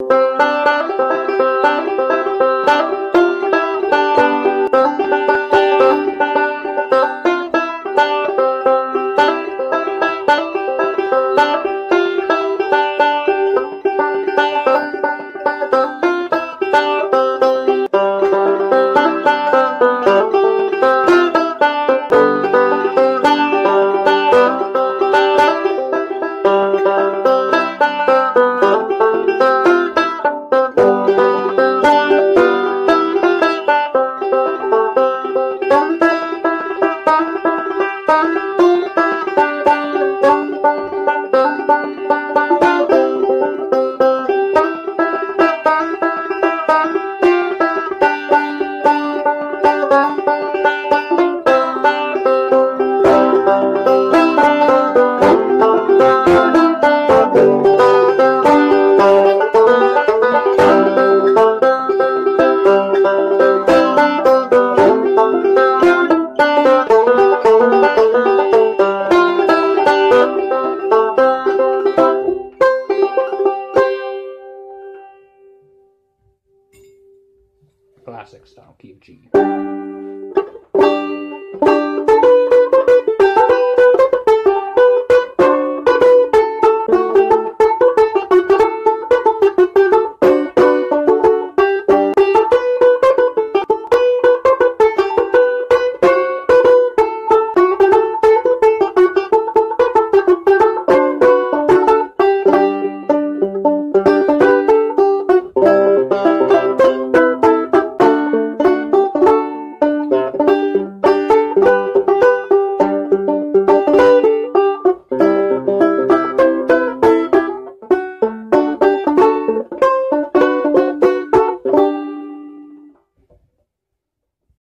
you. Classic style key of G.